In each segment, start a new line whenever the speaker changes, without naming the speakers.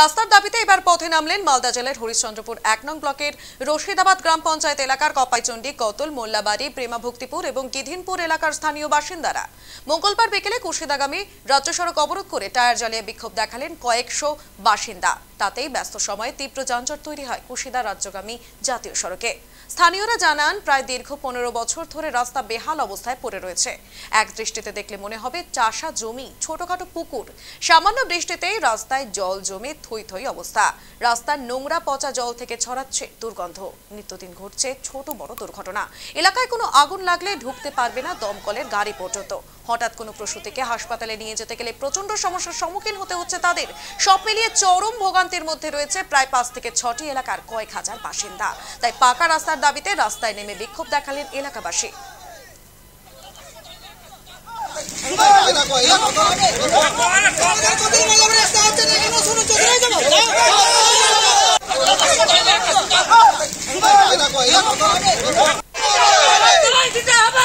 রাস্তার দাবিতে এবার পথে নামলেন মালদা জেলার হরিশ্চন্দ্রপুর এক নং ব্লকের রশিদাবাদ গ্রাম পঞ্চায়েত এলাকার কপাইচন্ডী কতল, মোল্লাবাড়ি, প্রেমাভক্তিপুর এবং গিধিনপুর এলাকার স্থানীয় বাসিন্দারা। মঙ্গলবার বিকেলে কুশিদাগামী রাজ্য সড়ক অবরোধ করে টায়ার জ্বালিয়ে বিক্ষোভ দেখালেন কয়েকশো বাসিন্দা। তাতেই ব্যস্ত সময়ে তীব্র যানজট তৈরি হয় কুশিদা রাজ্যগামী জাতীয় সড়কে। স্থানীয়রা জানান, প্রায় দীর্ঘ পনেরো বছর ধরে রাস্তা বেহাল অবস্থায় পড়ে রয়েছে। এক দৃষ্টিতে দেখলে মনে হবে চাষা জমি, ছোটখাটো পুকুর। সামান্য বৃষ্টিতেই রাস্তায় জল জমে থই থই অবস্থা। রাস্তার নোংরা পচা জল থেকে ছড়াচ্ছে দুর্গন্ধ। নিত্যদিন ঘটছে ছোট বড় দুর্ঘটনা। এলাকায় কোনো আগুন লাগলে ঢুকতে পারবে না দমকলের গাড়ি পর্যন্ত। হঠাৎ কোনো প্রসূতিকে হাসপাতালে নিয়ে যেতে গেলে প্রচণ্ড সমস্যার সম্মুখীন হতে হচ্ছে তাদের। সব মিলিয়ে চরম ভোগান্তির মধ্যে রয়েছে প্রায় পাঁচ থেকে ছটি এলাকার কয়েক হাজার বাসিন্দা। তাই পাকা রাস্তার দাবিতে রাস্তায় নেমে বিক্ষোভ দেখালেন এলাকাবাসী
দিতে হবে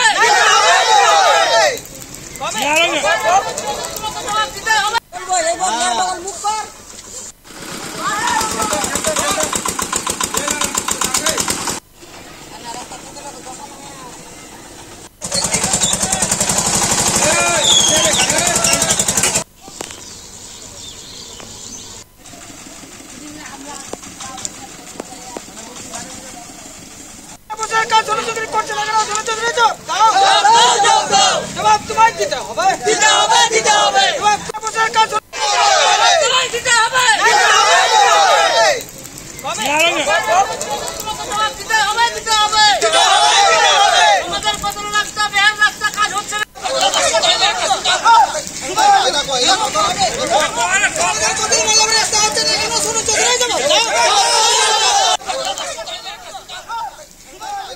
দিতে হবে
সরকার জনচুরি করছে না কেন জনচুরি জবাব তোমায়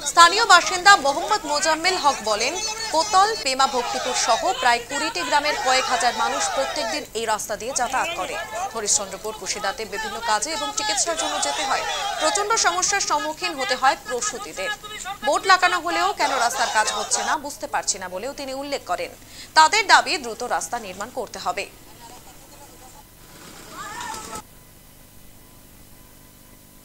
স্থানীয় বাসিন্দা মোহাম্মদ মোজাম্মেল হক বলেন কোতল, পেমা ভক্তিপুর সহ প্রায় কুড়িটি গ্রামের কয়েক হাজার মানুষ প্রত্যেকদিন এই রাস্তা দিয়ে যাতায়াত করে। হরিশ্চন্দ্রপুর কুশিদাতে বিভিন্ন কাজে এবং চিকিৎসার জন্য যেতে হয়। প্রচণ্ড সমস্যার সম্মুখীন হতে হয় প্রসূতিদের। বোর্ড লাগানো হলেও কেন রাস্তার কাজ হচ্ছে না বুঝতে পারছি না বলেও তিনি উল্লেখ করেন। তাদের দাবি, দ্রুত রাস্তা নির্মাণ করতে হবে।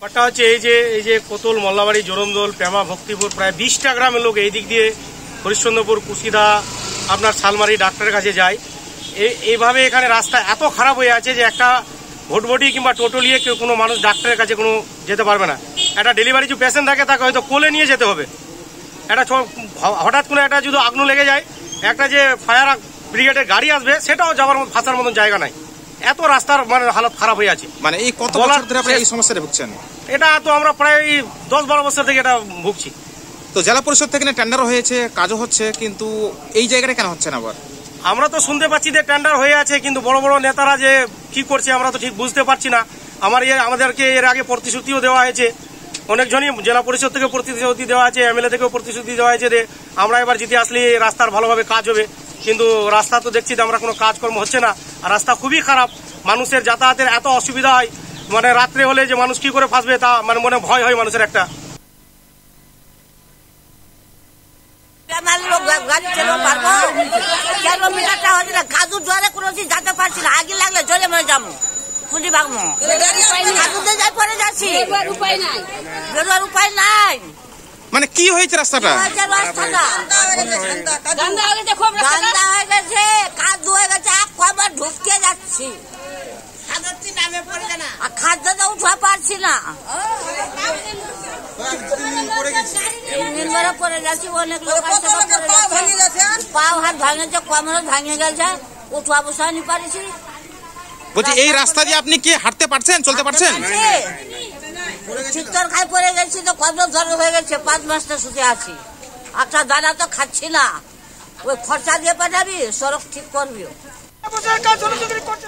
ব্যাপারটা হচ্ছে এই যে এই যে কোতল, মল্লাবাড়ি, জোরমদোল প্রেমা ভক্তিপুর, প্রায় বিশটা গ্রামের লোক এই দিক দিয়ে হরিশ্চন্দ্রপুর কুশিদা আপনার শালমারি ডাক্তারের কাছে যায় এই- এইভাবে এখানে রাস্তা এত খারাপ হয়ে আছে যে একটা ভোটভটি কিংবা টোটো নিয়ে কেউ কোনো মানুষ ডাক্তারের কাছে কোনো যেতে পারবে না। একটা ডেলিভারি যে পেশেন্ট থাকে তাকে হয়তো কোলে নিয়ে যেতে হবে। একটা হঠাৎ কোনো একটা যদি আগুন লেগে যায় একটা যে ফায়ার ব্রিগেডের গাড়ি আসবে সেটাও যাওয়ার মতো ফাঁসার মতন জায়গা নাই। এত রাস্তার মানে হালত খারাপ হয়ে আছে।
মানে এই কত
বলার
বছর ধরে আপনি এই সমস্যাটা ভুগছেন?
এটা তো আমরা প্রায় দশ বারো বছর থেকে এটা ভুগছি।
তো জেলা পরিষদ থেকে টেন্ডার হয়েছে, কাজও হচ্ছে, কিন্তু এই জায়গাটা কেন হচ্ছে না আবার?
আমরা তো শুনতে পাচ্ছি যে টেন্ডার হয়ে আছে, কিন্তু বড় বড় নেতারা যে কি করছে আমরা তো ঠিক বুঝতে পারছি না। আমার এর আমাদেরকে এর আগে প্রতিশ্রুতিও দেওয়া হয়েছে। অনেকজনই জেলা পরিষদ থেকে প্রতিশ্রুতি দেওয়া আছে, এমএলএ থেকেও প্রতিশ্রুতি দেওয়া হয়েছে যে আমরা এবার জিতে আসলে রাস্তার ভালোভাবে কাজ হবে। কিন্তু রাস্তা তো দেখছি যে আমরা কোনো কাজকর্ম হচ্ছে না। আর রাস্তা খুবই খারাপ। মানুষের যাতায়াতের এত অসুবিধা হয়। মানে রাত্রে হলে যে মানুষ কি করে ফাঁসবে তা মানে মনে ভয় হয় মানুষের একটা।
আমার লোক গাড়ি চালাতে পারব? কিলোমিটারটা হচ্ছে না? কাদু জলে কোনো দিন যেতে পারছি না। আগে লাগলে জলে মরে যাব। পুঁজি ভাগবো কাদুতে যাই পরে যাচ্ছি।
উপায় নাই
বেরোয়ার উপায় নাই।
মানে কি হয়েছে রাস্তাটা?
গান্দা হয়ে গেছে খুব
হয়ে গেছে কাদু হয়ে গেছে এক কবার ঢুকতে যাচ্ছি। আর খাদ্যটা উঠা পারছি না। ধরে পড়ে যাচ্ছি অনেক লোক। পাও হাত ভাঙেছে কোমর ভাঙে গেছে উঠা বসা নি পারিছি।
বলছি এই রাস্তা দিয়ে আপনি কি হাঁটতে পারছেন চলতে পারছেন?
চিত্তর খাই পড়ে গেছি তো কত জ্বর হয়ে গেছে পাঁচ মাসটা শুতে আছি। একটা দানা তো খাচ্ছি না। ওই খরচা দিয়ে পাঠাবি সড়ক ঠিক করবি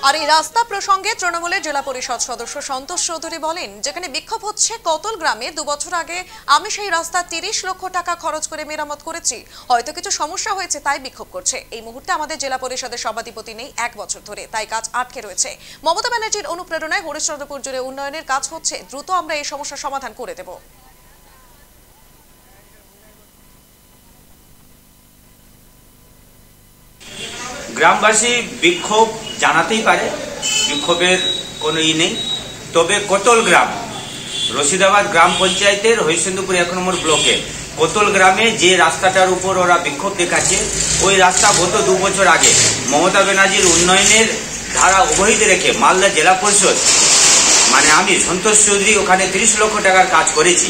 আর এই রাস্তা প্রসঙ্গে তৃণমূলের জেলা পরিষদ সদস্য সন্তোষ চৌধুরী বলেন, যেখানে বিক্ষোভ হচ্ছে কতল গ্রামে বছর আগে আমি সেই রাস্তা তিরিশ লক্ষ টাকা খরচ করে মেরামত করেছি। হয়তো কিছু সমস্যা হয়েছে, তাই বিক্ষোভ করছে। এই মুহূর্তে আমাদের জেলা পরিষদের সভাধিপতি নেই এক বছর ধরে, তাই কাজ আটকে রয়েছে। মমতা ব্যানার্জির অনুপ্রেরণায় হরিশ্চন্দ্রপুর জুড়ে উন্নয়নের কাজ হচ্ছে, দ্রুত আমরা এই সমস্যার সমাধান করে দেব।
গ্রামবাসী বিক্ষোভ জানাতেই পারে, বিক্ষোভের কোনো ই নেই। তবে কোতল গ্রাম, রশিদাবাদ গ্রাম পঞ্চায়েতের হরিশ্চন্দ্রপুর এক নম্বর ব্লকে, কোতল গ্রামে যে রাস্তাটার উপর ওরা বিক্ষোভ দেখাচ্ছে, ওই রাস্তা গত দু বছর আগে মমতা ব্যানার্জির উন্নয়নের ধারা অবহিত রেখে মালদা জেলা পরিষদ মানে আমি সন্তোষ চৌধুরী ওখানে তিরিশ লক্ষ টাকার কাজ করেছি।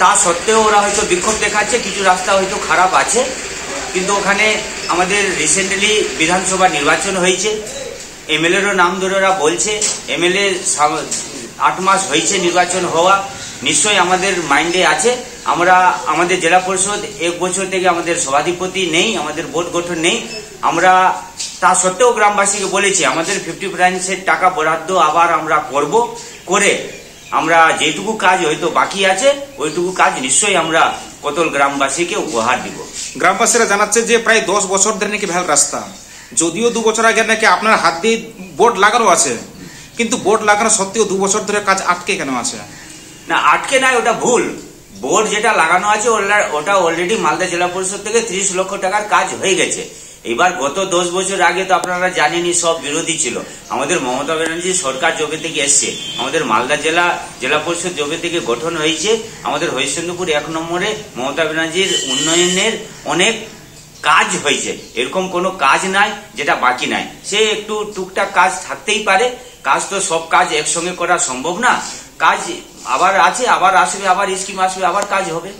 তা সত্ত্বেও ওরা হয়তো বিক্ষোভ দেখাচ্ছে, কিছু রাস্তা হয়তো খারাপ আছে, কিন্তু ওখানে আমাদের রিসেন্টলি বিধানসভা নির্বাচন হয়েছে। এমএলএরও নাম ধরে ওরা বলছে এমএলএ আট মাস হয়েছে নির্বাচন হওয়া। নিশ্চয়ই আমাদের মাইন্ডে আছে। আমরা, আমাদের জেলা পরিষদ এক বছর থেকে আমাদের সভাধিপতি নেই, আমাদের বোর্ড গঠন নেই। আমরা, তা সত্ত্বেও গ্রামবাসীকে বলেছি, আমাদের ফিফটি পার্সেন্ট টাকা বরাদ্দ আবার আমরা করব করে। আমরা যেটুকু কাজ হয়তো বাকি আছে, ওইটুকু কাজ নিশ্চয়ই আমরা কতল গ্রামবাসীকে উপহার দিব।
গ্রামবাসীরা জানাচ্ছে যে প্রায় দশ বছর ধরে নাকি ভ্যাল রাস্তা। যদিও দু বছর আগে নাকি আপনার হাত দিয়ে বোর্ড লাগানো আছে, কিন্তু বোর্ড লাগানো সত্ত্বেও দু বছর ধরে কাজ আটকে কেন আছে?
না, আটকে নাই, ওটা ভুল। বোর্ড যেটা লাগানো আছে, ওটা অলরেডি মালদা জেলা পরিষদ থেকে ত্রিশ লক্ষ টাকার কাজ হয়ে গেছে। এবার গত দশ বছর আগে তো আপনারা জানেনই সব বিরোধী ছিল। আমাদের মমতা ব্যানার্জি সরকার জবে থেকে এসছে। আমাদের মালদা জেলা জেলা পরিষদ জবে থেকে গঠন হয়েছে। আমাদের হরিশ্চন্দ্রপুর এক নম্বরে মমতা ব্যানার্জির উন্নয়নের অনেক কাজ হয়েছে। এরকম কোনো কাজ নাই, যেটা বাকি নাই। সে একটু টুকটাক কাজ থাকতেই পারে। কাজ তো সব কাজ একসঙ্গে করা সম্ভব না। কাজ আবার আছে, আবার আসবে, আবার স্কিম আসবে, আবার কাজ হবে।